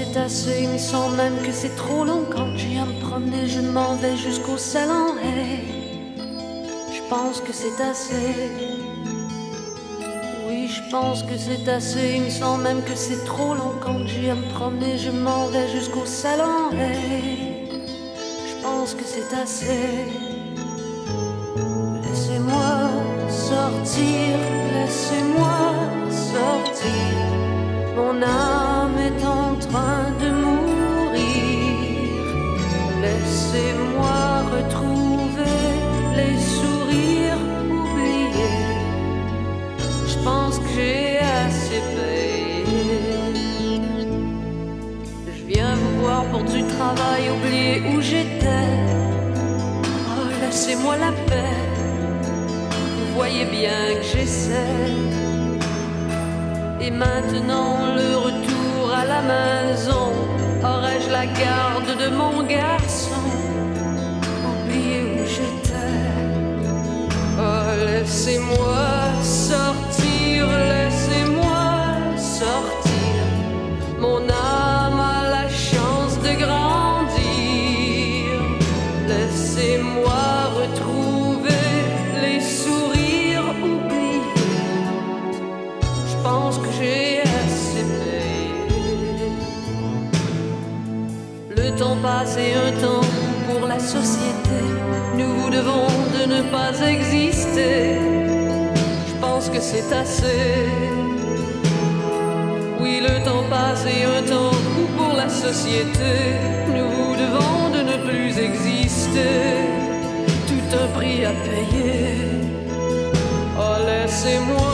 c'est assez, mais sans même que c'est trop long. Quand j'ai à me promener, je m'en vais jusqu'au salon. Hey, je pense que c'est assez. Oui, je pense que c'est assez, il me semble même que c'est trop long. Quand j'ai à me promener, je m'en vais jusqu'au salon. Hey, je pense que c'est assez. Laissez-moi sortir, laissez-moi sortir. Mon âme Laissez-moi retrouver les sourires oubliés. Je pense que j'ai assez payé. Je viens vous voir pour du travail, oublier où j'étais. Oh, laissez-moi la paix. Vous voyez bien que j'essaie. Et maintenant le retour à la maison. Aurais-je la garde de mon garçon? Laissez-moi sortir, laissez-moi sortir. Mon âme a la chance de grandir. Laissez-moi retrouver les sourires oubliés. Je pense que j'ai assez payé. Le temps passe et un temps pour la société. Nous vous devons de ne pas exister. Je pense que c'est assez. Oui, le temps passe et un temps pour la société. Nous vous devons de ne plus exister. Tout un prix à payer. Oh, laissez-moi